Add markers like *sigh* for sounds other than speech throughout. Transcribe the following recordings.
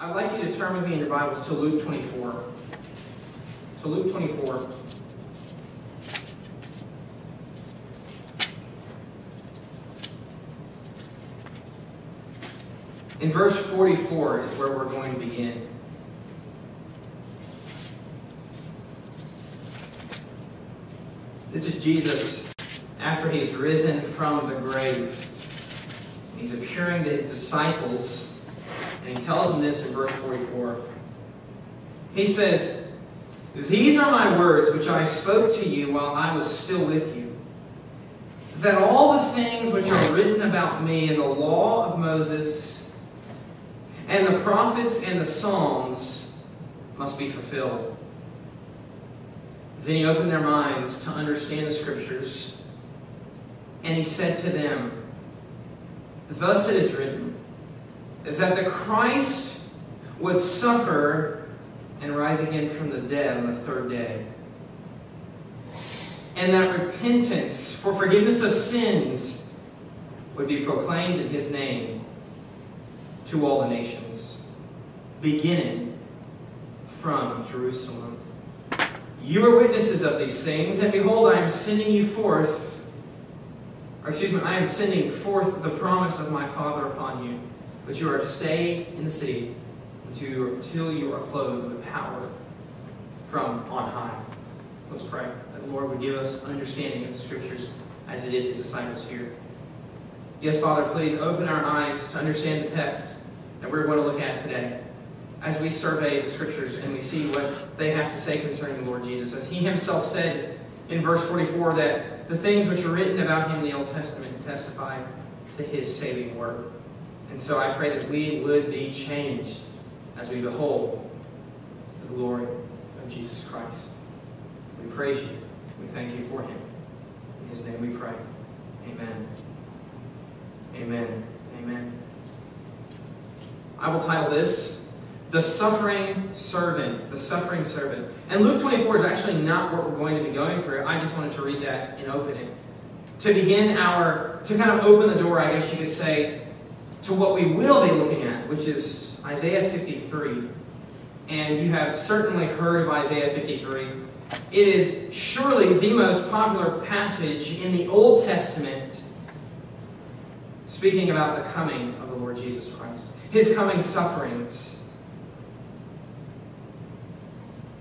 I would like you to turn with me in your Bibles to Luke 24. To Luke 24. In verse 44 is where we're going to begin. This is Jesus after he's risen from the grave. He's appearing to his disciples, and he tells them this in verse 44. He says, These are my words which I spoke to you while I was still with you, that all the things which are written about me in the law of Moses and the prophets and the Psalms must be fulfilled. Then he opened their minds to understand the Scriptures, and he said to them, Thus it is written, that the Christ would suffer and rise again from the dead on the third day. And that repentance for forgiveness of sins would be proclaimed in his name to all the nations, beginning from Jerusalem. You are witnesses of these things, and behold, I am sending you forth or excuse me, I am sending forth the promise of my Father upon you, but you are to stay in the city until, you are clothed with power from on high. Let's pray that the Lord would give us understanding of the Scriptures as it is his disciples here. Yes, Father, please open our eyes to understand the texts that we're going to look at today as we survey the Scriptures and we see what they have to say concerning the Lord Jesus. As he himself said in verse 44 that the things which are written about him in the Old Testament testify to his saving work. And so I pray that we would be changed as we behold the glory of Jesus Christ. We praise you. We thank you for him. In his name we pray. Amen. Amen. Amen. I will title this the suffering servant. The suffering servant. And Luke 24 is actually not what we're going to be going through. I just wanted to read that in opening. To begin our, to kind of open the door, I guess you could say, to what we will be looking at, which is Isaiah 53. And you have certainly heard of Isaiah 53. It is surely the most popular passage in the Old Testament speaking about the coming of the Lord Jesus Christ, his coming sufferings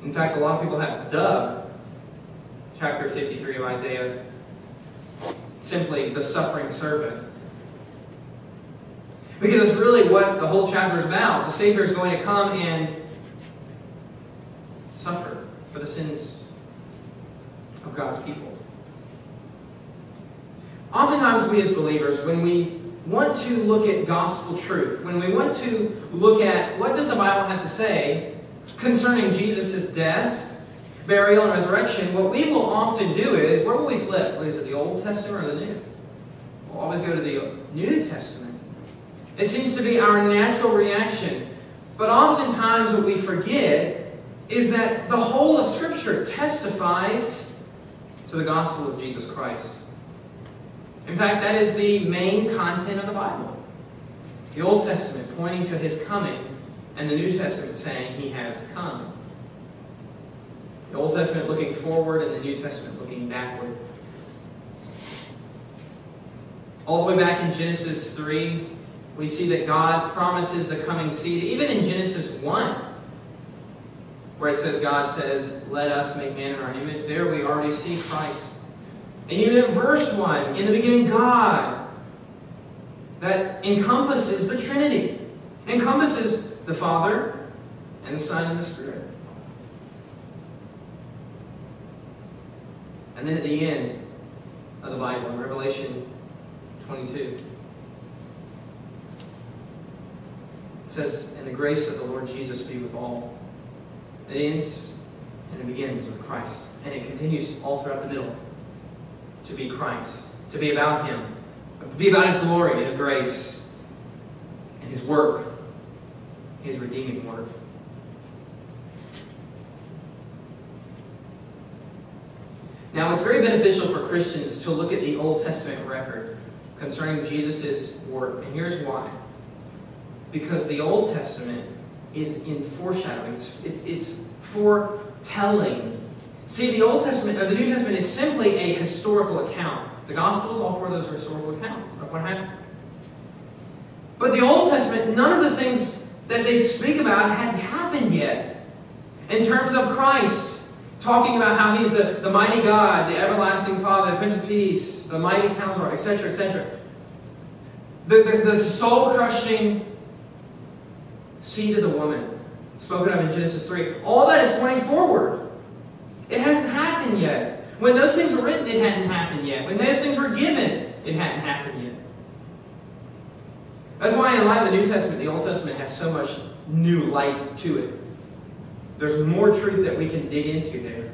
In fact, a lot of people have dubbed chapter 53 of Isaiah simply the suffering servant. Because it's really what the whole chapter is about. The Savior is going to come and suffer for the sins of God's people. Oftentimes, we as believers, when we want to look at gospel truth, when we want to look at what does the Bible have to say concerning Jesus' death, burial, and resurrection, what we will often do is, where will we flip? Is it the Old Testament or the New? We'll always go to the New Testament. It seems to be our natural reaction. But oftentimes what we forget is that the whole of Scripture testifies to the gospel of Jesus Christ. In fact, that is the main content of the Bible. The Old Testament pointing to his coming and the New Testament saying he has come. The Old Testament looking forward and the New Testament looking backward. All the way back in Genesis 3, we see that God promises the coming seed. Even in Genesis 1, where it says, God says, let us make man in our image, there we already see Christ. And even in verse 1, in the beginning, God, that encompasses the Trinity, encompasses the Father, and the Son, and the Spirit. And then at the end of the Bible, in Revelation 22, it says, And the grace of the Lord Jesus be with all. It ends and it begins with Christ. And it continues all throughout the middle to be Christ, to be about Him, to be about His glory and His grace and His work his redeeming work. Now, it's very beneficial for Christians to look at the Old Testament record concerning Jesus' work, and here's why. Because the Old Testament is in foreshadowing. It's, it's, it's foretelling. See, the Old Testament, or the New Testament is simply a historical account. The Gospels, all four of those are historical accounts of what happened. But the Old Testament, none of the things that they speak about had happened yet. In terms of Christ, talking about how he's the, the mighty God, the everlasting Father, the Prince of Peace, the mighty counselor, etc., etc. The, the, the soul crushing to the woman, spoken of in Genesis 3. All that is pointing forward. It hasn't happened yet. When those things were written, it hadn't happened yet. When those things were given, it hadn't happened yet. That's why, in light of the New Testament, the Old Testament has so much new light to it. There's more truth that we can dig into there.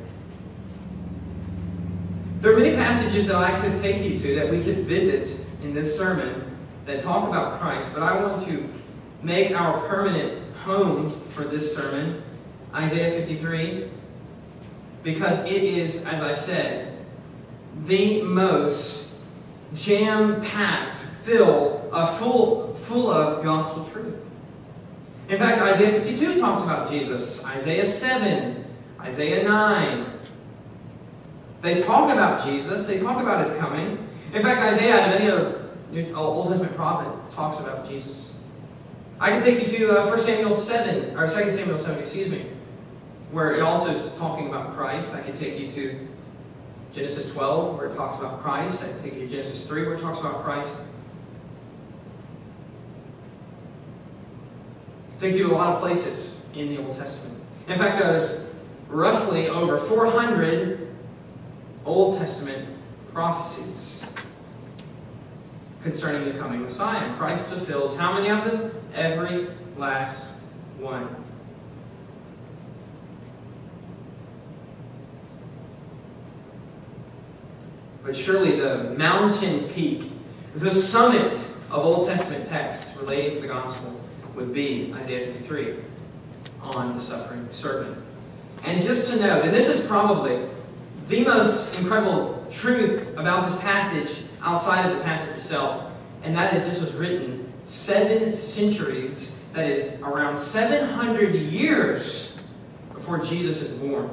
There are many passages that I could take you to that we could visit in this sermon that talk about Christ, but I want to make our permanent home for this sermon Isaiah 53 because it is, as I said, the most jam-packed, fill, uh, full, full of gospel truth. In fact, Isaiah 52 talks about Jesus. Isaiah 7, Isaiah 9. They talk about Jesus. They talk about his coming. In fact, Isaiah and many other Old Testament prophet talks about Jesus. I can take you to uh, 1 Samuel 7, or 2 Samuel 7, excuse me, where it also is talking about Christ. I can take you to Genesis 12, where it talks about Christ. I can take you to Genesis 3, where it talks about Christ. take you to a lot of places in the Old Testament. In fact, there's roughly over 400 Old Testament prophecies concerning the coming Messiah. Christ fulfills how many of them? Every last one. But surely the mountain peak, the summit of Old Testament texts relating to the gospel, would be Isaiah 53 on the suffering servant. And just to note, and this is probably the most incredible truth about this passage outside of the passage itself, and that is this was written seven centuries, that is around 700 years before Jesus is born.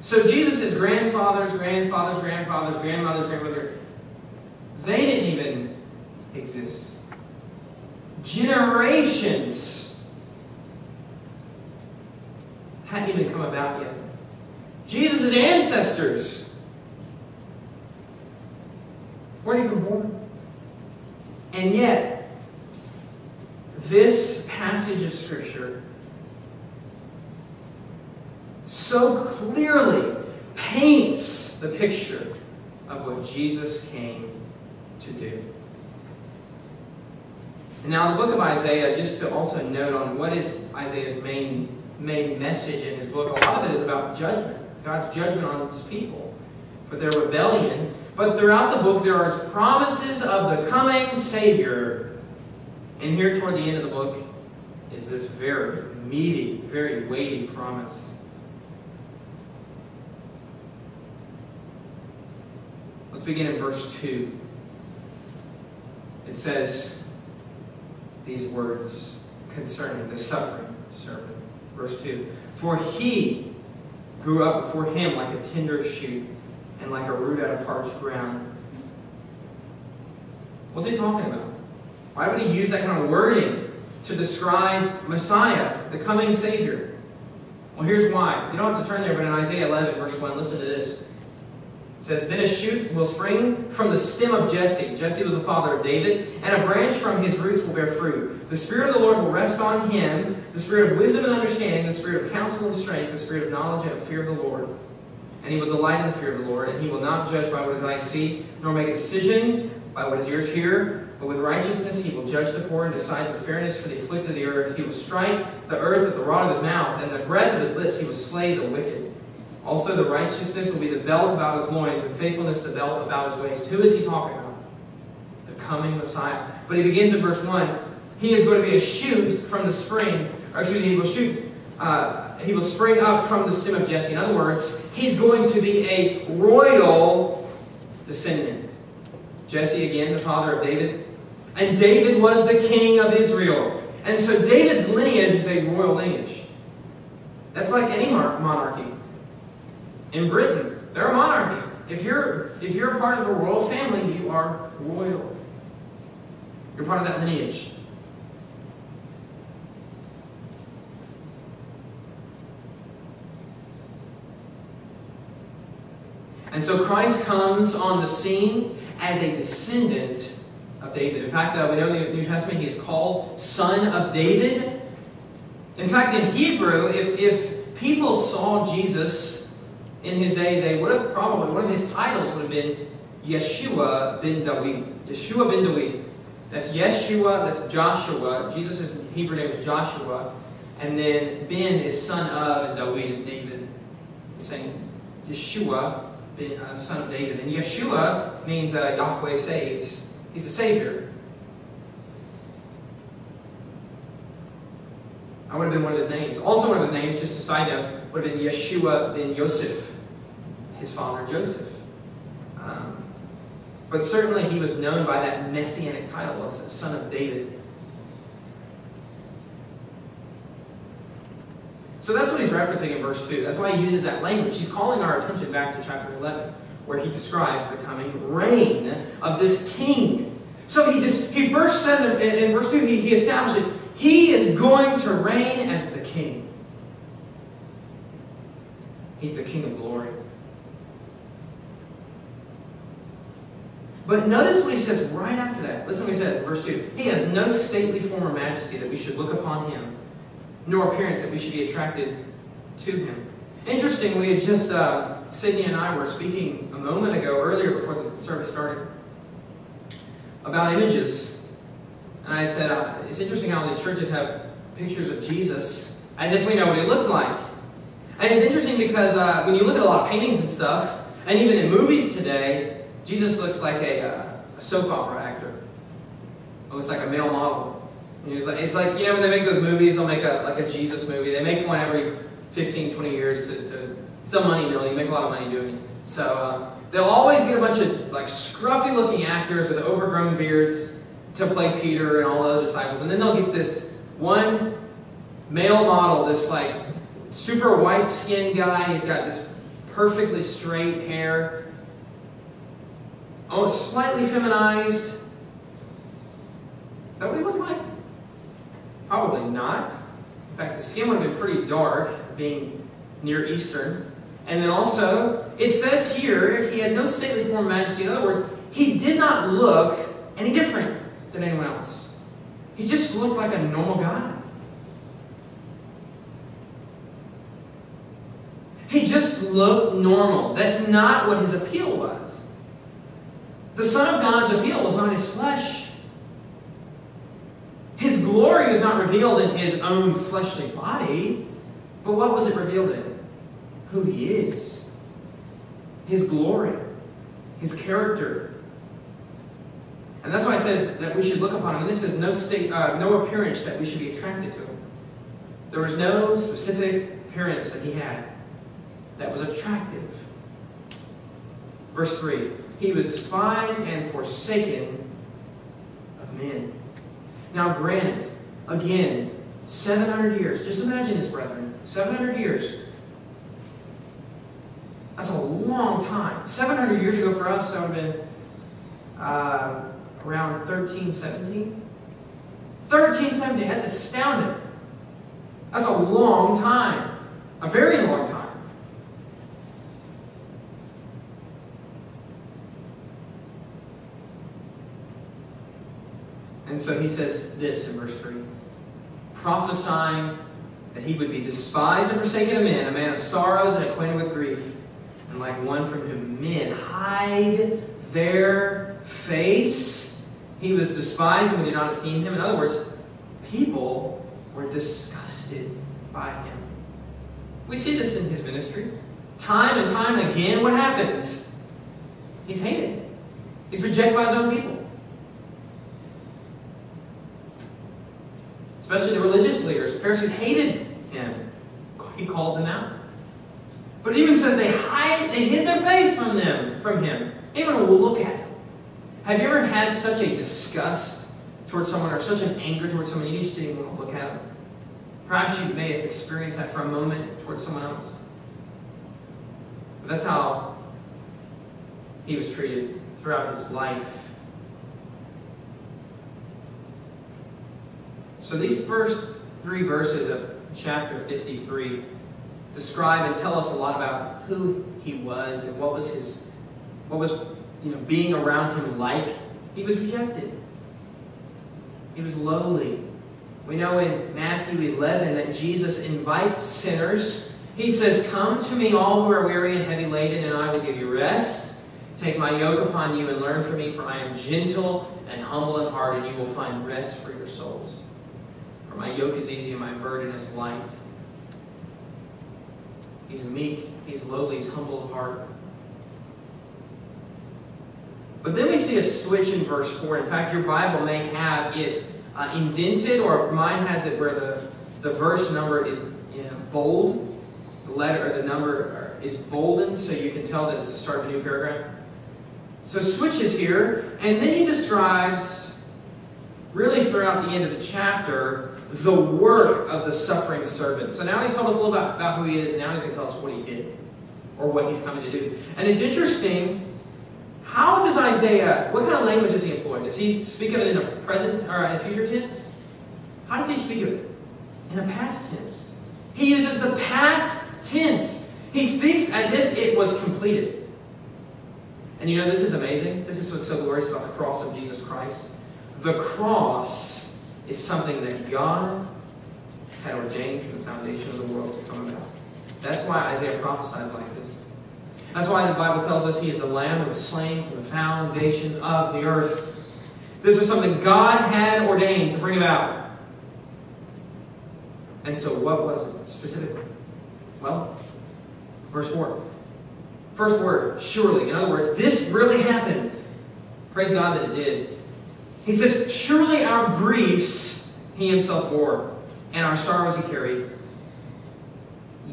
So Jesus' grandfathers, grandfathers, grandfathers, grandmothers, grandmothers, they didn't even exist generations hadn't even come about yet. Jesus' ancestors weren't even born. And yet, this passage of Scripture so clearly paints the picture of what Jesus came to do. And now, the book of Isaiah, just to also note on what is Isaiah's main, main message in his book, a lot of it is about judgment, God's judgment on his people for their rebellion. But throughout the book, there are promises of the coming Savior. And here, toward the end of the book, is this very meaty, very weighty promise. Let's begin in verse 2. It says, these words concerning the suffering servant. Verse 2 For he grew up before him like a tender shoot and like a root out of parched ground. What's he talking about? Why would he use that kind of wording to describe Messiah, the coming Savior? Well, here's why. You don't have to turn there, but in Isaiah 11, verse 1, listen to this. It says, Then a shoot will spring from the stem of Jesse. Jesse was the father of David. And a branch from his roots will bear fruit. The Spirit of the Lord will rest on him, the Spirit of wisdom and understanding, the Spirit of counsel and strength, the Spirit of knowledge and of fear of the Lord. And he will delight in the fear of the Lord, and he will not judge by what his eyes see, nor make a decision by what his ears hear. But with righteousness he will judge the poor and decide with fairness for the afflicted of the earth. He will strike the earth with the rod of his mouth, and the breath of his lips he will slay the wicked. Also, the righteousness will be the belt about his loins, and faithfulness the belt about his waist. Who is he talking about? The coming Messiah. But he begins in verse 1. He is going to be a shoot from the spring, or excuse me, he will shoot, uh, he will spring up from the stem of Jesse. In other words, he's going to be a royal descendant. Jesse, again, the father of David. And David was the king of Israel. And so David's lineage is a royal lineage. That's like any monarchy. In Britain, they're a monarchy. If you're, if you're a part of the royal family, you are royal. You're part of that lineage. And so Christ comes on the scene as a descendant of David. In fact, uh, we know in the New Testament he is called Son of David. In fact, in Hebrew, if, if people saw Jesus in his day, they would have probably, one of his titles would have been Yeshua ben David. Yeshua ben David. That's Yeshua, that's Joshua. Jesus' Hebrew name is Joshua. And then Ben is son of, and David is David. The same. Yeshua, ben, uh, son of David. And Yeshua means uh, Yahweh saves. He's the Savior. I would have been one of his names. Also one of his names, just a side note, would have been Yeshua ben Yosef, his father Joseph. Um, but certainly he was known by that messianic title of son of David. So that's what he's referencing in verse 2. That's why he uses that language. He's calling our attention back to chapter 11, where he describes the coming reign of this king. So he just he first says in, in verse 2, he, he establishes he is going to reign as the king. He's the king of glory. But notice what he says right after that. Listen what he says in verse 2. He has no stately form or majesty that we should look upon him, nor appearance that we should be attracted to him. Interesting, we had just, uh, Sydney and I were speaking a moment ago, earlier before the service started, about images. And I said, uh, it's interesting how these churches have pictures of Jesus as if we know what he looked like. And it's interesting because uh, when you look at a lot of paintings and stuff, and even in movies today, Jesus looks like a, uh, a soap opera actor. Looks like a male model. Like, it's like, you know, when they make those movies, they'll make a, like a Jesus movie. They make one every 15, 20 years to, to it's a money mill. You make a lot of money doing it. So um, they'll always get a bunch of like scruffy looking actors with overgrown beards to play Peter and all the other disciples. And then they'll get this one male model, this like super white skinned guy. He's got this perfectly straight hair. Oh, slightly feminized. Is that what he looks like? Probably not. In fact, the skin would have been pretty dark, being Near Eastern. And then also, it says here, he had no stately form of majesty. In other words, he did not look any different than anyone else. He just looked like a normal guy. He just looked normal. That's not what his appeal was. The Son of God's appeal was on his flesh. Glory was not revealed in his own fleshly body, but what was it revealed in? Who he is. His glory. His character. And that's why it says that we should look upon him. And this is no, state, uh, no appearance that we should be attracted to him. There was no specific appearance that he had that was attractive. Verse 3 He was despised and forsaken of men. Now, granted, again, 700 years. Just imagine this, brethren. 700 years. That's a long time. 700 years ago for us, that would have been uh, around 1317. 1317, that's astounding. That's a long time. A very long time. And so he says this in verse 3 prophesying that he would be despised and forsaken of men, a man of sorrows and acquainted with grief, and like one from whom men hide their face. He was despised and we did not esteem him. In other words, people were disgusted by him. We see this in his ministry. Time and time again, what happens? He's hated. He's rejected by his own people. Especially the religious leaders. The Pharisees hated him. He called them out. But it even says they hide, they hid their face from them, from him. Even will look at him. Have you ever had such a disgust towards someone or such an anger towards someone you just didn't want to look at them. Perhaps you may have experienced that for a moment towards someone else. But that's how he was treated throughout his life. So these first three verses of chapter 53 describe and tell us a lot about who he was and what was his what was you know being around him like. He was rejected. He was lowly. We know in Matthew 11 that Jesus invites sinners. He says, Come to me, all who are weary and heavy laden, and I will give you rest. Take my yoke upon you and learn from me, for I am gentle and humble in heart, and you will find rest for your souls. My yoke is easy and my burden is light. He's meek, he's lowly, he's humble in heart. But then we see a switch in verse 4. In fact, your Bible may have it uh, indented, or mine has it where the, the verse number is you know, bold. The letter or the number is boldened so you can tell that it's the start of a new paragraph. So switches here, and then he describes, really throughout the end of the chapter, the work of the suffering servant. So now he's told us a little about, about who he is, and now he's going to tell us what he did, or what he's coming to do. And it's interesting how does Isaiah, what kind of language is he employing? Does he speak of it in a present or in a future tense? How does he speak of it? In a past tense. He uses the past tense. He speaks as if it was completed. And you know, this is amazing. This is what's so glorious about the cross of Jesus Christ. The cross is something that God had ordained from the foundation of the world to come about. That's why Isaiah prophesies like this. That's why the Bible tells us he is the Lamb that was slain from the foundations of the earth. This was something God had ordained to bring about. And so, what was it specifically? Well, verse 4. First word, surely. In other words, this really happened. Praise God that it did. He says, Surely our griefs he himself bore, and our sorrows he carried.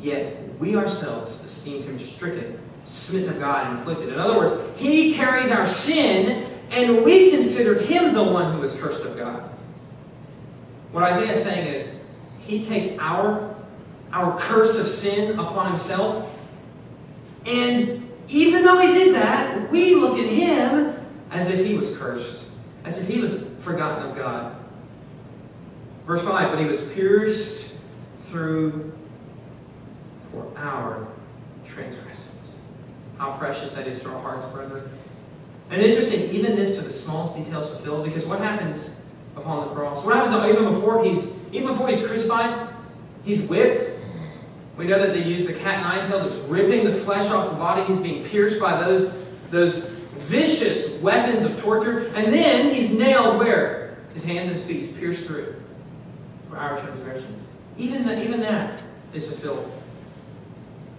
Yet we ourselves esteemed him stricken smitten of God and afflicted. In other words, he carries our sin, and we consider him the one who is cursed of God. What Isaiah is saying is, he takes our, our curse of sin upon himself, and even though he did that, we look at him as if he was cursed, as if he was forgotten of God. Verse 5, but he was pierced through for our transgressions. How precious that is to our hearts, brethren. And interesting, even this to the smallest details fulfilled, because what happens upon the cross? What happens even before he's even before he's crucified? He's whipped. We know that they use the cat nine tails. It's ripping the flesh off the body. He's being pierced by those, those vicious weapons of torture. And then he's nailed where? His hands and his feet pierced through for our transgressions. Even that, even that is fulfilled.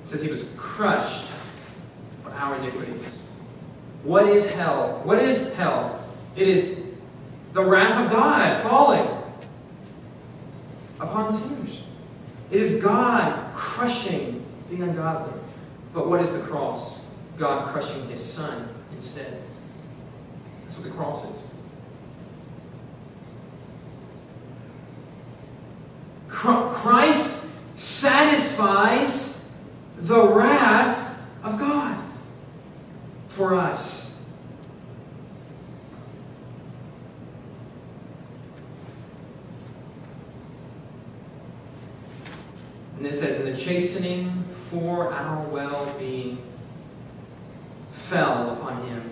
It says he was crushed for our iniquities. What is hell? What is hell? It is the wrath of God falling upon sinners. It is God crushing the ungodly. But what is the cross? God crushing his son instead. That's what the cross is. Christ satisfies the wrath of God for us. And it says, in the chastening for our well being fell upon him.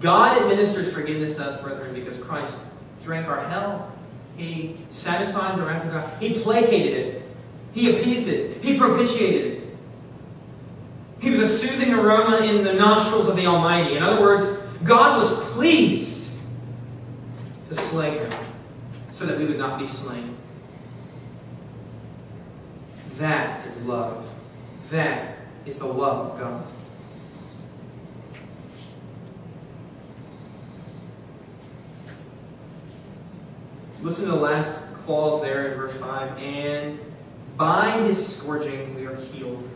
God administers forgiveness to us, brethren, because Christ drank our hell. He satisfied the wrath of God. He placated it. He appeased it. He propitiated it. He was a soothing aroma in the nostrils of the Almighty. In other words, God was pleased to slay him so that we would not be slain. That is love. That is the love of God. Listen to the last clause there in verse 5. And by his scourging we are healed.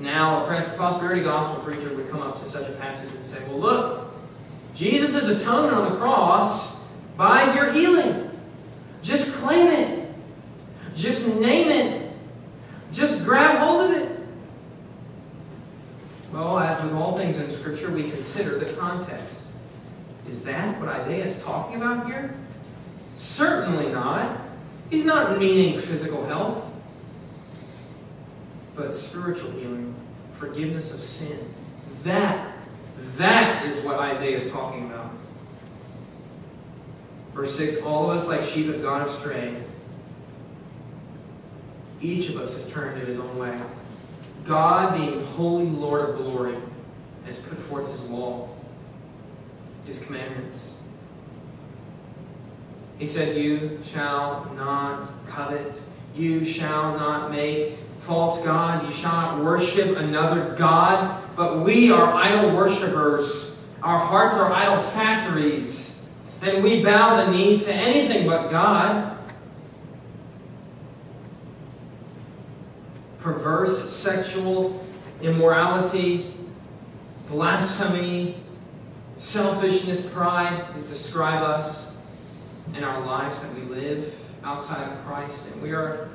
Now, a prosperity gospel preacher would come up to such a passage and say, well, look, Jesus' atonement on the cross buys your healing. Just claim it. Just name it. Just grab hold of it. Well, as with all things in Scripture, we consider the context. Is that what Isaiah is talking about here? Certainly not. He's not meaning physical health, but spiritual healing, forgiveness of sin. That, that is what Isaiah is talking about. Verse 6 All of us, like sheep, have gone astray. Each of us has turned to his own way. God, being holy Lord of glory, has put forth his law, his commandments. He said, You shall not covet. You shall not make false gods. You shall not worship another God. But we are idol worshippers. Our hearts are idol factories. And we bow the knee to anything but God. Perverse sexual immorality, blasphemy, selfishness, pride is describe us in our lives that we live outside of Christ. And we are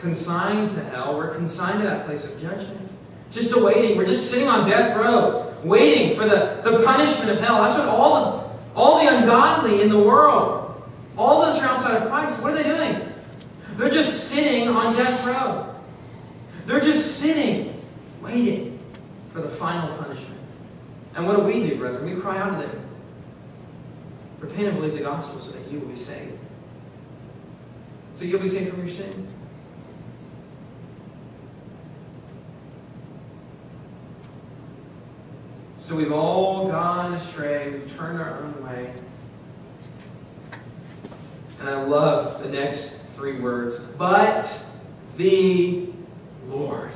consigned to hell. We're consigned to that place of judgment. Just awaiting. We're just sitting on death row, waiting for the, the punishment of hell. That's what all the, all the ungodly in the world, all those who are outside of Christ, what are they doing? They're just sitting on death row. They're just sitting, waiting for the final punishment. And what do we do, brethren? We cry out to them. Repent and believe the gospel so that you will be saved. So you'll be saved from your sin. So we've all gone astray. We've turned our own way. And I love the next three words. But the Lord.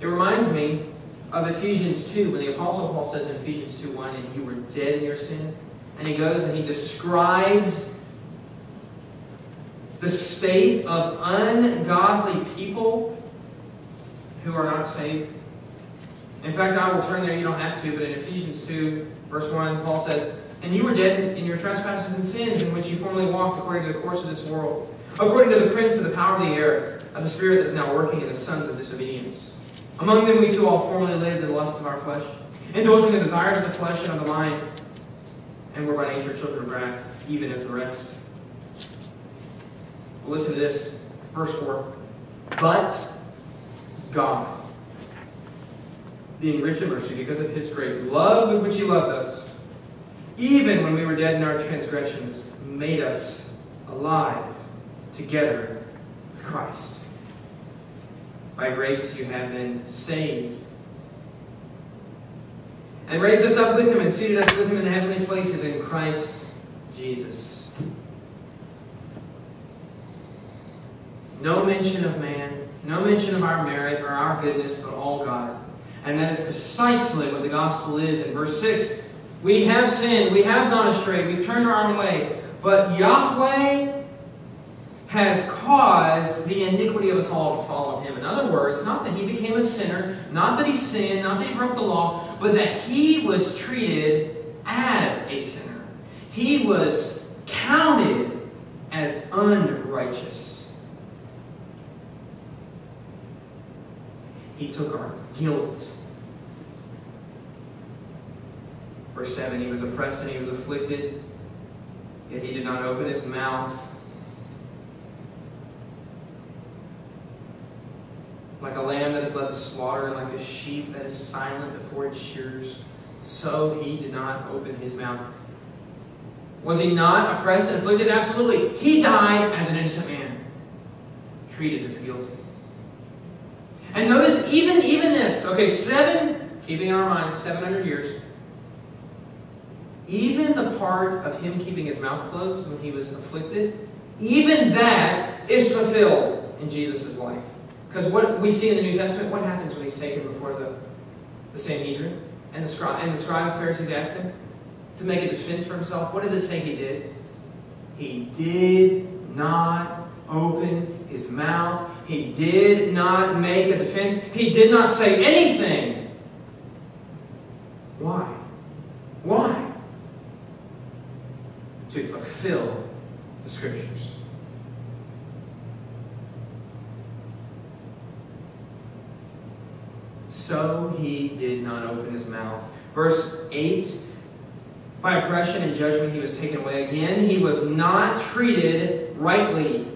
It reminds me of Ephesians 2, when the Apostle Paul says in Ephesians 2 1, and you were dead in your sin. And he goes and he describes the state of ungodly people who are not saved. In fact, I will turn there, you don't have to, but in Ephesians 2, verse 1, Paul says, And you were dead in your trespasses and sins in which you formerly walked according to the course of this world, according to the prince of the power of the air, of the spirit that is now working in the sons of disobedience. Among them we too all formerly lived in the lusts of our flesh, indulging the desires of the flesh and of the mind, and were by nature children of wrath, even as the rest. Well, listen to this, verse 4. But God being rich in mercy because of his great love with which he loved us, even when we were dead in our transgressions, made us alive together with Christ. By grace you have been saved. And raised us up with him and seated us with him in the heavenly places in Christ Jesus. No mention of man, no mention of our merit or our goodness, but all God and that is precisely what the gospel is in verse 6. We have sinned, we have gone astray, we've turned our own way, but Yahweh has caused the iniquity of us all to follow him. In other words, not that he became a sinner, not that he sinned, not that he broke the law, but that he was treated as a sinner. He was counted as unrighteous. He took our guilt. Verse 7 He was oppressed and he was afflicted, yet he did not open his mouth. Like a lamb that is led to slaughter, and like a sheep that is silent before its shears, so he did not open his mouth. Was he not oppressed and afflicted? Absolutely. He died as an innocent man, treated as guilty. And notice even, even this, okay, seven, keeping in our minds, 700 years. Even the part of him keeping his mouth closed when he was afflicted, even that is fulfilled in Jesus' life. Because what we see in the New Testament, what happens when he's taken before the, the Sanhedrin? And the, scri- and the scribes, Pharisees ask him to make a defense for himself. What does it say he did? He did not open his mouth. He did not make a defense. He did not say anything. Why? Why? To fulfill the scriptures. So he did not open his mouth. Verse 8 By oppression and judgment he was taken away. Again, he was not treated rightly.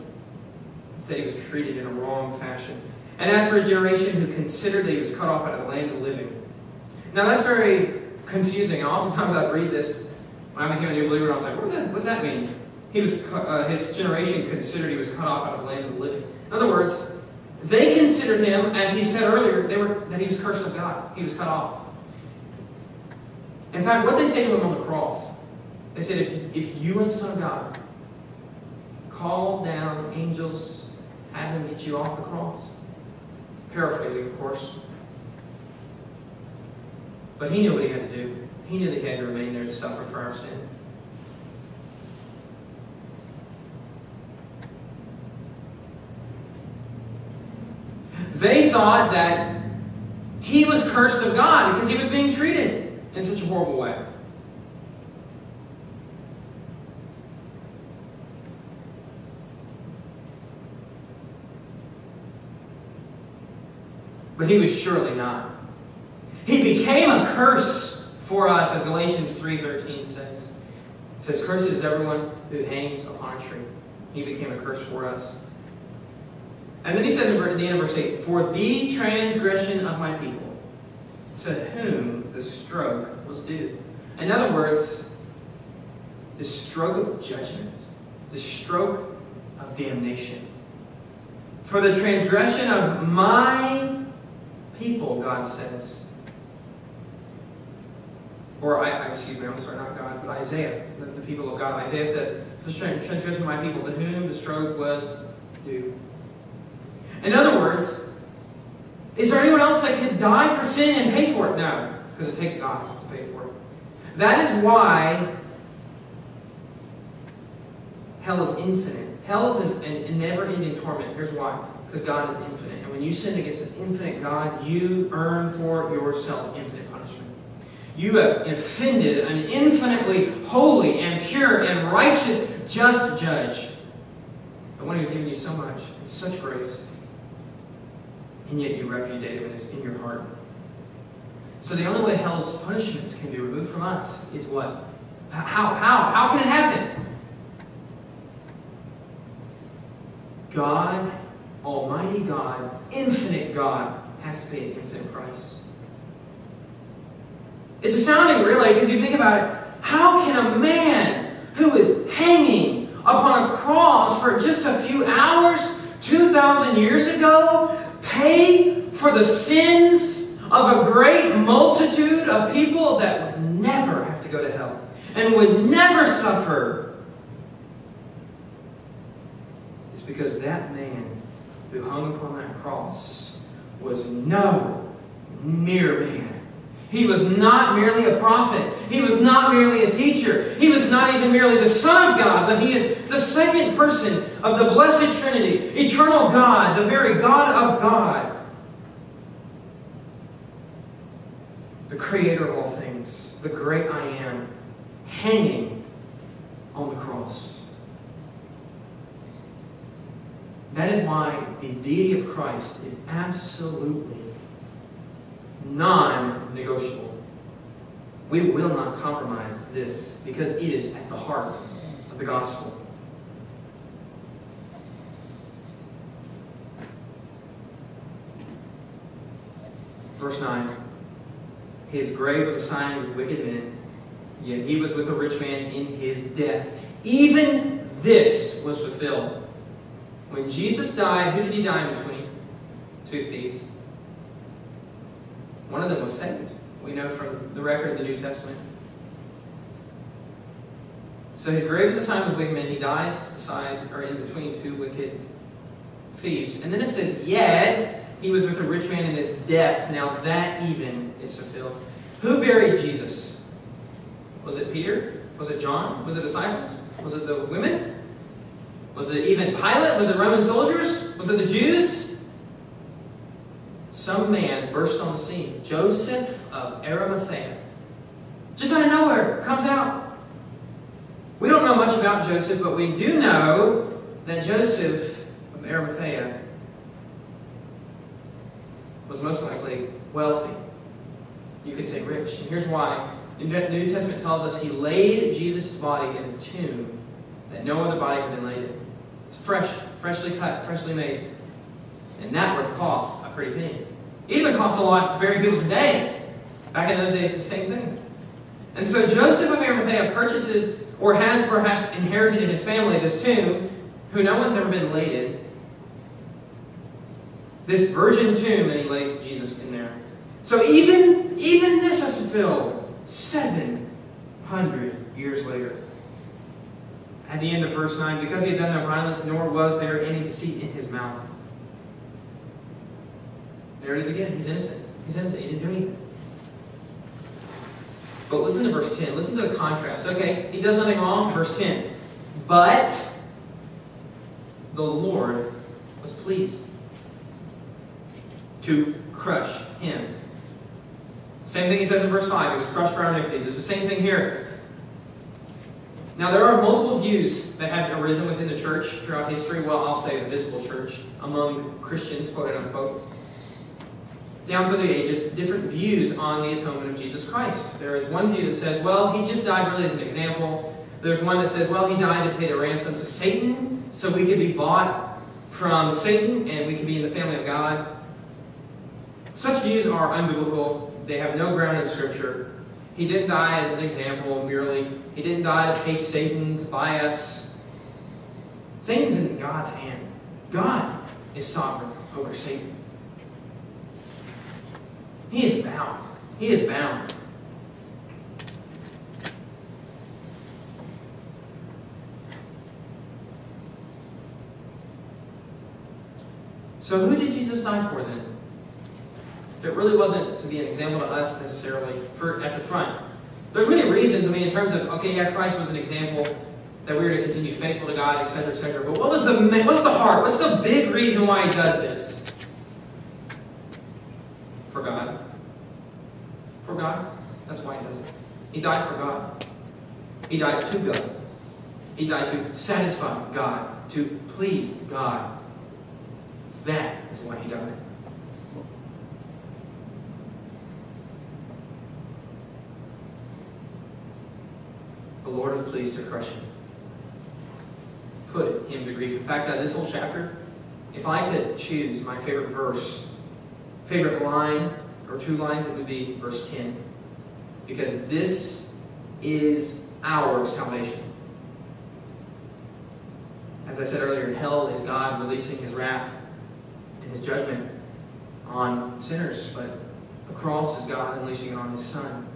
Instead, he was treated in a wrong fashion. And as for a generation who considered that he was cut off out of the land of the living. Now, that's very confusing. Oftentimes I'd read this when I became a new believer, and I was like, what does, what does that mean? He was, uh, his generation considered he was cut off out of the land of the living. In other words, they considered him, as he said earlier, they were, that he was cursed of God. He was cut off. In fact, what they say to him on the cross, they said, if, if you are the Son of God, call down angels, have them get you off the cross. Paraphrasing, of course. But he knew what he had to do. He knew that he had to remain there to suffer for our sin. They thought that he was cursed of God because he was being treated in such a horrible way. But he was surely not. He became a curse for us, as Galatians 3.13 says. It says, Cursed is everyone who hangs upon a tree. He became a curse for us. And then he says at the end of verse 8, For the transgression of my people, to whom the stroke was due. In other words, the stroke of judgment, the stroke of damnation. For the transgression of my people, God says. Or, I, excuse me, I'm sorry, not God, but Isaiah, the, the people of God. Isaiah says, For the transgression of my people, to whom the stroke was due. In other words, is there anyone else that could die for sin and pay for it? No, because it takes God to pay for it. That is why hell is infinite. Hell is an, an, a never-ending torment. Here's why. Because God is infinite. And when you sin against an infinite God, you earn for yourself infinite punishment. You have offended an infinitely holy and pure and righteous just judge. The one who's given you so much and such grace and yet you repudiate him in your heart. So the only way hell's punishments can be removed from us is what? How? How? How can it happen? God, Almighty God, infinite God, has to pay an infinite price. It's astounding, really, because you think about it. How can a man who is hanging upon a cross for just a few hours 2,000 years ago pay for the sins of a great multitude of people that would never have to go to hell and would never suffer. It's because that man who hung upon that cross was no mere man. He was not merely a prophet. He was not merely a teacher. He was not even merely the Son of God, but he is the second person of the Blessed Trinity, eternal God, the very God of God, the creator of all things, the great I am, hanging on the cross. That is why the deity of Christ is absolutely non-negotiable. We will not compromise this because it is at the heart of the gospel. Verse 9 His grave was assigned with wicked men, yet he was with a rich man in his death. Even this was fulfilled. When Jesus died, who did he die between? Two thieves. One of them was saved. We know from the record of the New Testament. So his grave is assigned with wicked men. He dies aside or in between two wicked thieves. And then it says, Yet he was with a rich man in his death. Now that even is fulfilled. Who buried Jesus? Was it Peter? Was it John? Was it disciples? Was it the women? Was it even Pilate? Was it Roman soldiers? Was it the Jews? Some man burst on the scene. Joseph of Arimathea. Just out of nowhere, comes out. We don't know much about Joseph, but we do know that Joseph of Arimathea was most likely wealthy. You could say rich. And here's why. The New Testament tells us he laid Jesus' body in a tomb that no other body had been laid in. It's fresh, freshly cut, freshly made. And that would have cost pretty penny. It even cost a lot to bury people today. Back in those days, the same thing. And so Joseph of Arimathea purchases, or has perhaps inherited in his family, this tomb, who no one's ever been laid in. This virgin tomb, and he lays Jesus in there. So even, even this is fulfilled 700 years later. At the end of verse 9, because he had done no violence, nor was there any deceit in his mouth. There it is again. He's innocent. He's innocent. He didn't do anything. But listen to verse 10. Listen to the contrast. Okay, he does nothing wrong. Verse 10. But the Lord was pleased to crush him. Same thing he says in verse 5. He was crushed for our iniquities. It's the same thing here. Now, there are multiple views that have arisen within the church throughout history. Well, I'll say the visible church, among Christians, quote unquote down through the ages, different views on the atonement of Jesus Christ. There is one view that says, well, he just died really as an example. There's one that says, well, he died to pay the ransom to Satan, so we could be bought from Satan and we could be in the family of God. Such views are unbiblical. They have no ground in Scripture. He didn't die as an example merely. He didn't die to pay Satan to buy us. Satan's in God's hand. God is sovereign over Satan. He is bound. He is bound. So who did Jesus die for then? If it really wasn't to be an example to us necessarily for, at the front. There's many reasons. I mean, in terms of okay, yeah, Christ was an example that we are to continue faithful to God, etc., etc. But what was the what's the heart? What's the big reason why He does this? For God. For God. That's why he does it. He died for God. He died to God. He died to satisfy God, to please God. That is why he died. The Lord is pleased to crush him. Put him to grief. In fact, uh, this whole chapter, if I could choose my favorite verse favorite line or two lines, it would be verse 10. Because this is our salvation. As I said earlier, hell is God releasing his wrath and his judgment on sinners, but the cross is God unleashing it on his Son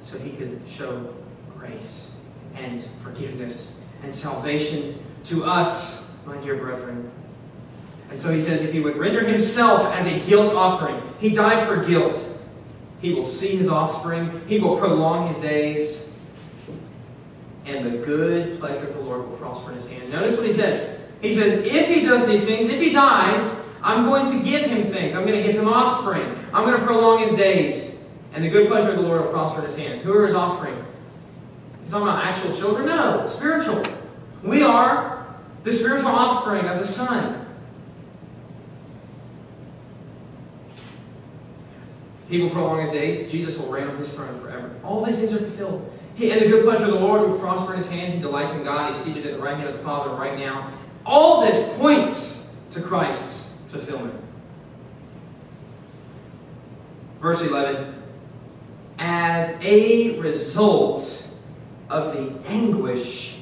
so he could show grace and forgiveness and salvation to us, my dear brethren. And so he says, if he would render himself as a guilt offering, he died for guilt. He will see his offspring. He will prolong his days. And the good pleasure of the Lord will prosper in his hand. Notice what he says. He says, if he does these things, if he dies, I'm going to give him things. I'm going to give him offspring. I'm going to prolong his days. And the good pleasure of the Lord will prosper in his hand. Who are his offspring? He's talking about actual children? No, spiritual. We are the spiritual offspring of the Son. He will prolong his days. Jesus will reign on his throne forever. All these things are fulfilled. He, and the good pleasure of the Lord will prosper in his hand. He delights in God. He's seated at the right hand of the Father right now. All this points to Christ's fulfillment. Verse 11. As a result of the anguish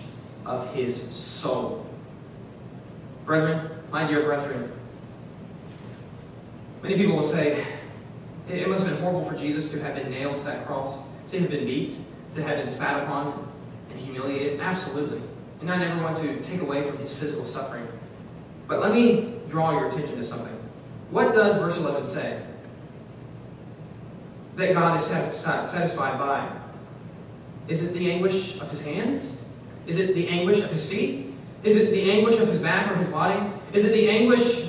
of his soul. Brethren, my dear brethren, many people will say, it must have been horrible for Jesus to have been nailed to that cross, to have been beat, to have been spat upon and humiliated. Absolutely. And I never want to take away from his physical suffering. But let me draw your attention to something. What does verse 11 say? That God is satisfied by. Is it the anguish of his hands? Is it the anguish of his feet? Is it the anguish of his back or his body? Is it the anguish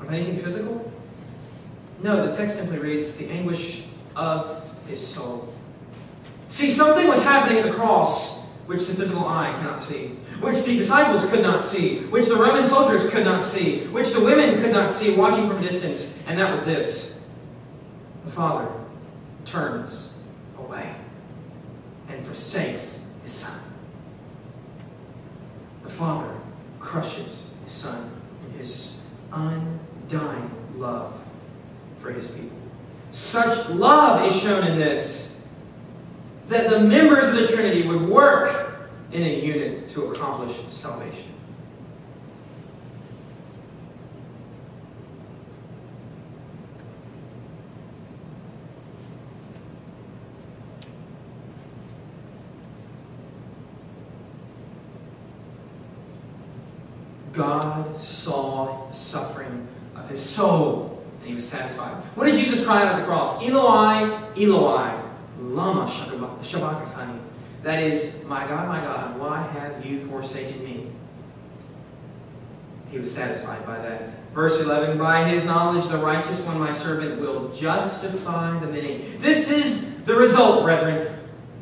of anything physical? No, the text simply reads, the anguish of his soul. See, something was happening at the cross which the physical eye cannot see, which the disciples could not see, which the Roman soldiers could not see, which the women could not see, watching from a distance. And that was this the Father turns away and forsakes his Son. The Father crushes his Son in his undying love for his people. Such love is shown in this that the members of the Trinity would work in a unit to accomplish salvation. God saw the suffering of his soul he was satisfied. What did Jesus cry out at the cross? Eloi, Eloi, lama sabachthani. That is, my God, my God, why have you forsaken me? He was satisfied by that. Verse 11, by his knowledge, the righteous one, my servant, will justify the many. This is the result, brethren.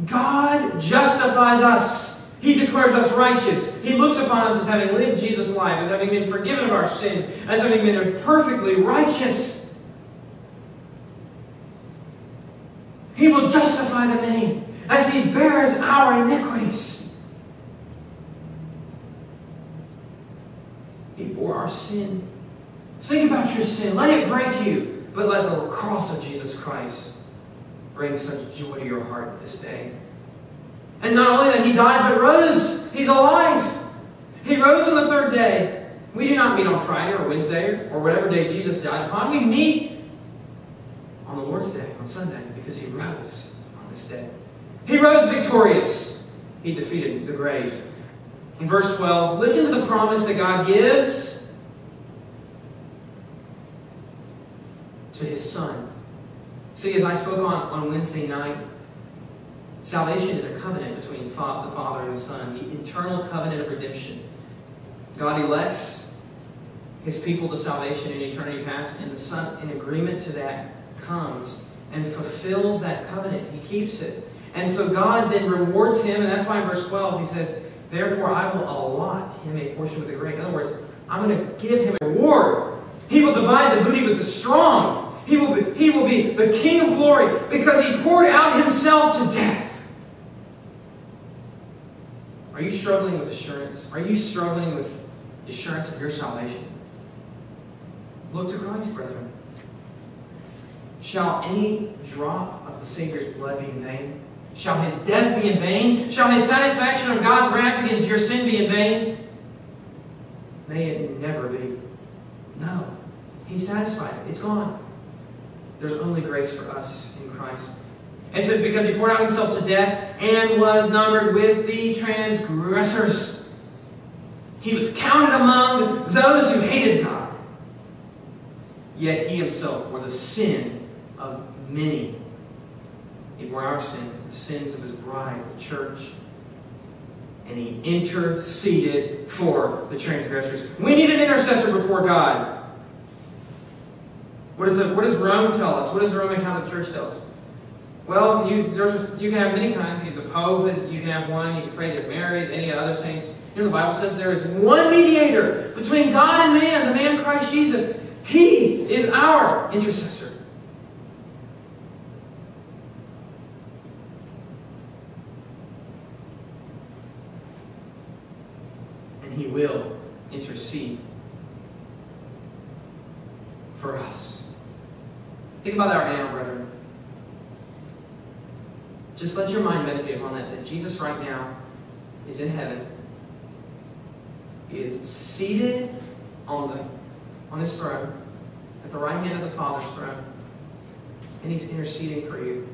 God justifies us. He declares us righteous. He looks upon us as having lived Jesus' life, as having been forgiven of our sins, as having been a perfectly righteous. He will justify the many as He bears our iniquities. He bore our sin. Think about your sin. Let it break you. But let the cross of Jesus Christ bring such joy to your heart this day. And not only that he died, but rose. He's alive. He rose on the third day. We do not meet on Friday or Wednesday or whatever day Jesus died upon. We meet on the Lord's Day, on Sunday, because he rose on this day. He rose victorious. He defeated the grave. In verse 12, listen to the promise that God gives to his Son. See, as I spoke on, on Wednesday night, Salvation is a covenant between the Father and the Son, the eternal covenant of redemption. God elects his people to salvation in eternity past, and the Son, in agreement to that, comes and fulfills that covenant. He keeps it. And so God then rewards him, and that's why in verse 12 he says, Therefore I will allot him a portion with the great. In other words, I'm going to give him a reward. He will divide the booty with the strong. He will be, he will be the King of glory because he poured out himself to death. Are you struggling with assurance? Are you struggling with assurance of your salvation? Look to Christ, brethren. Shall any drop of the Savior's blood be in vain? Shall his death be in vain? Shall his satisfaction of God's wrath against your sin be in vain? May it never be. No. He's satisfied. It's gone. There's only grace for us in Christ. It says, because he poured out himself to death and was numbered with the transgressors. He was counted among those who hated God. Yet he himself bore the sin of many. He bore our sin, the sins of his bride, the church. And he interceded for the transgressors. We need an intercessor before God. What, is the, what does Rome tell us? What does the Roman Catholic Church tell us? Well, you, you can have many kinds. The Pope is, you can have one. You can pray to Mary, any other saints. You know, the Bible says there is one mediator between God and man, the man Christ Jesus. He is our intercessor. And he will intercede for us. Think about that right now, brethren. Just let your mind meditate upon that, that Jesus right now is in heaven, is seated on, the, on his throne, at the right hand of the Father's throne, and he's interceding for you.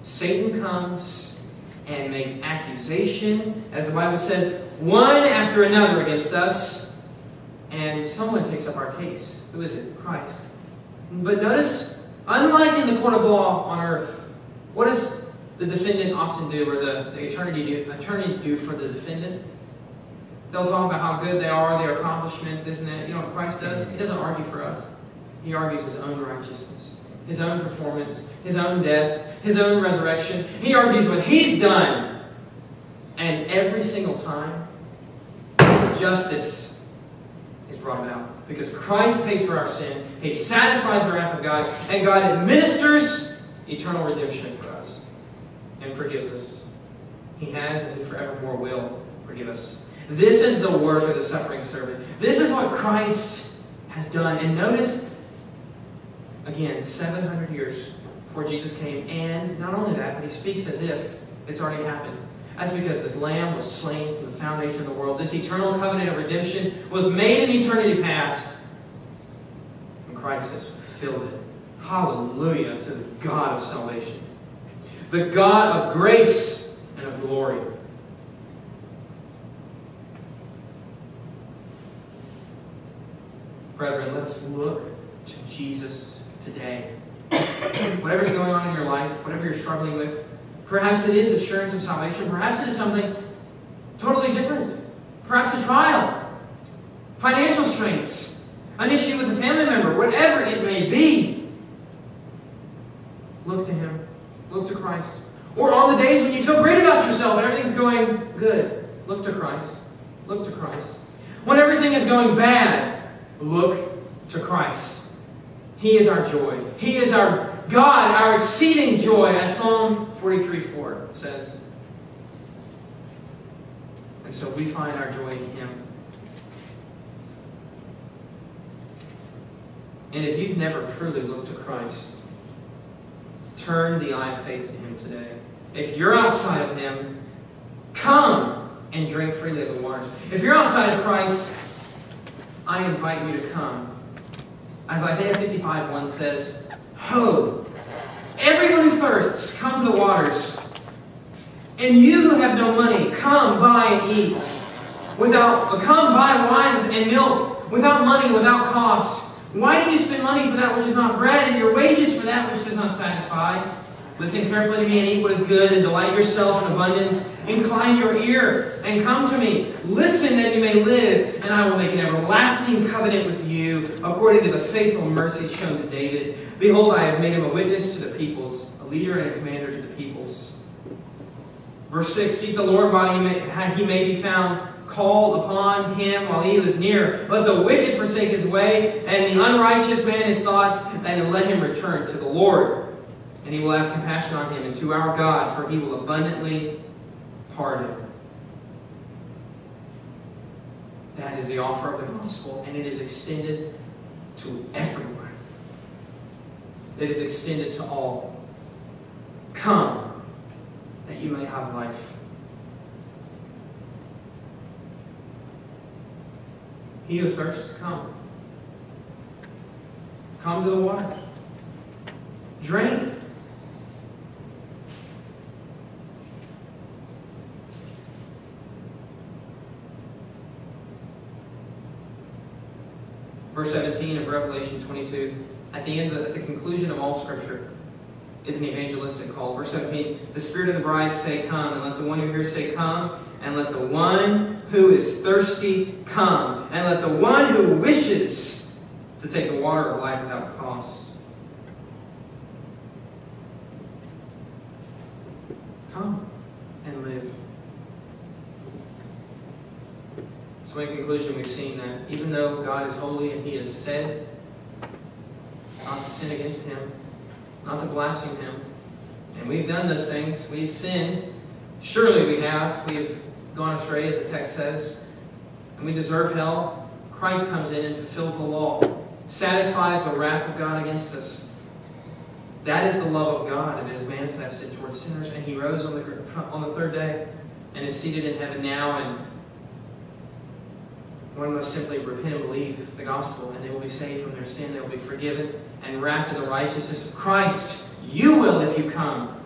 Satan comes and makes accusation, as the Bible says, one after another against us, and someone takes up our case. Who is it? Christ. But notice, unlike in the court of law on earth, what does the defendant often do, or the, the attorney, do, attorney do for the defendant? They'll talk about how good they are, their accomplishments, this and that. You know what Christ does? He doesn't argue for us. He argues his own righteousness, his own performance, his own death, his own resurrection. He argues what he's done And every single time, justice is brought about. Because Christ pays for our sin, He satisfies the wrath of God, and God administers eternal redemption for us and forgives us. He has and forevermore will forgive us. This is the work of the suffering servant. This is what Christ has done. And notice, again, 700 years before Jesus came. And not only that, but he speaks as if it's already happened. That's because this lamb was slain from the foundation of the world. This eternal covenant of redemption was made in eternity past. And Christ has fulfilled it. Hallelujah to the God of salvation. The God of grace and of glory. Brethren, let's look to Jesus today. *coughs* Whatever's going on in your life, whatever you're struggling with, perhaps it is assurance of salvation, perhaps it is something totally different. Perhaps a trial, financial strains, an issue with a family member, whatever it may be. Look to Him. Look to Christ. Or on the days when you feel great about yourself and everything's going good, look to Christ. Look to Christ. When everything is going bad, look to Christ. He is our joy. He is our God, our exceeding joy, as Psalm 43 4 says. And so we find our joy in Him. And if you've never truly looked to Christ, turn the eye of faith to Him today. If you're outside of Him, come and drink freely of the waters. If you're outside of Christ, I invite you to come. As Isaiah 55 1 says, Ho, everyone who thirsts, come to the waters. And you who have no money, come buy and eat. Without, come buy wine and milk without money, without cost. Why do you spend money for that which is not bread, and your wages for that which does not satisfy? Listen carefully to me and eat what is good, and delight yourself in abundance. Incline your ear and come to me. Listen that you may live, and I will make an everlasting covenant with you, according to the faithful mercy shown to David. Behold, I have made him a witness to the peoples, a leader and a commander to the peoples. Verse 6 Seek the Lord while he may, he may be found. Call upon him while he is near. Let the wicked forsake his way, and the unrighteous man his thoughts, and let him return to the Lord. And he will have compassion on him, and to our God, for he will abundantly pardon. That is the offer of the gospel, and it is extended to everyone. It is extended to all. Come, that you may have life. He who thirsts, come. Come to the water. Drink. Verse 17 of Revelation 22, at the end, at the conclusion of all Scripture, is an evangelistic call. Verse 17, the Spirit of the bride say, Come, and let the one who hears say, Come, and let the one who is thirsty come, and let the one who wishes to take the water of life without cost. Come and live. So, in conclusion, we've seen that even though God is holy and He has said not to sin against Him, not to blaspheme Him, and we've done those things, we've sinned, surely we have, we've gone astray, as the text says, and we deserve hell, Christ comes in and fulfills the law, satisfies the wrath of God against us. That is the love of God it is manifested towards sinners. And he rose on the, on the third day and is seated in heaven now. And one must simply repent and believe the gospel, and they will be saved from their sin. They will be forgiven and wrapped in the righteousness of Christ. You will if you come.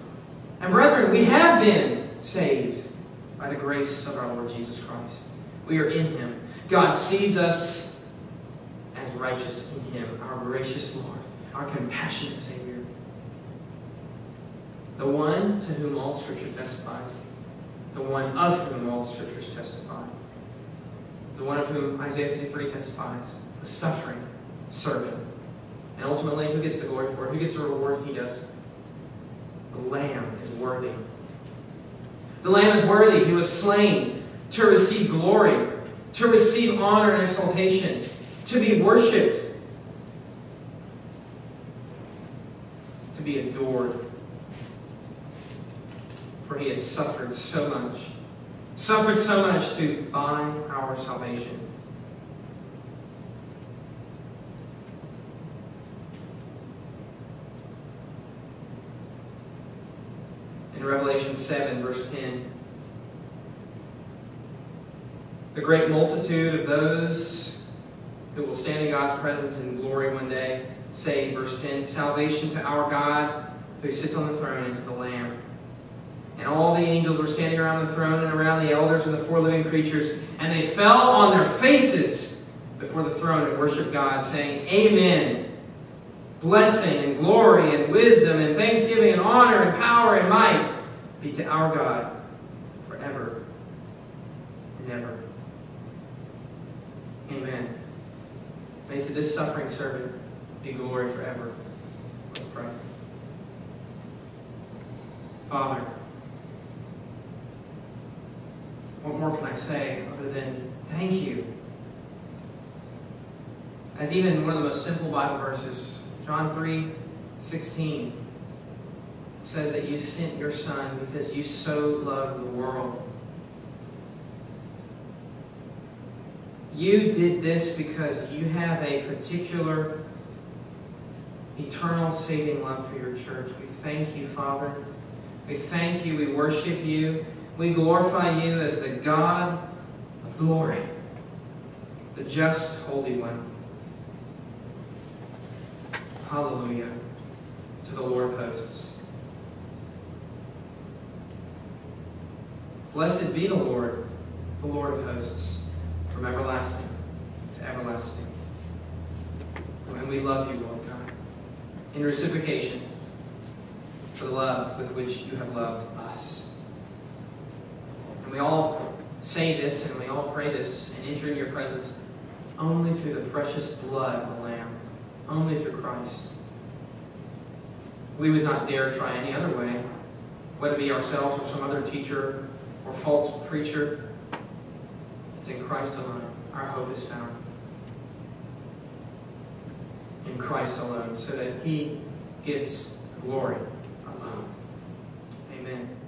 And brethren, we have been saved by the grace of our Lord Jesus Christ. We are in him. God sees us as righteous in him, our gracious Lord, our compassionate Savior. The one to whom all Scripture testifies. The one of whom all Scriptures testify. The one of whom Isaiah 53 testifies. The suffering servant. And ultimately, who gets the glory for it? Who gets the reward? He does. The Lamb is worthy The Lamb is worthy. He was slain to receive glory, to receive honor and exaltation, to be worshiped, to be adored. For he has suffered so much, suffered so much to buy our salvation. In Revelation 7, verse 10, the great multitude of those who will stand in God's presence in glory one day say, verse 10, Salvation to our God who sits on the throne and to the Lamb. And all the angels were standing around the throne and around the elders and the four living creatures, and they fell on their faces before the throne and worshiped God, saying, Amen. Blessing and glory and wisdom and thanksgiving and honor and power and might be to our God forever and ever. Amen. May to this suffering servant be glory forever. Let's pray. Father, what more can I say other than thank you? As even one of the most simple Bible verses, John 3 16, says that you sent your Son because you so loved the world. You did this because you have a particular eternal saving love for your church. We thank you, Father. We thank you. We worship you. We glorify you as the God of glory, the just, holy one. Hallelujah to the Lord of hosts. Blessed be the Lord, the Lord of hosts, from everlasting to everlasting. And we love you, Lord God, in reciprocation for the love with which you have loved us. And we all say this and we all pray this and enter in your presence only through the precious blood of the Lamb, only through Christ. We would not dare try any other way, whether it be ourselves or some other teacher or false preacher. It's in Christ alone. Our hope is found. In Christ alone, so that He gets glory alone. Amen.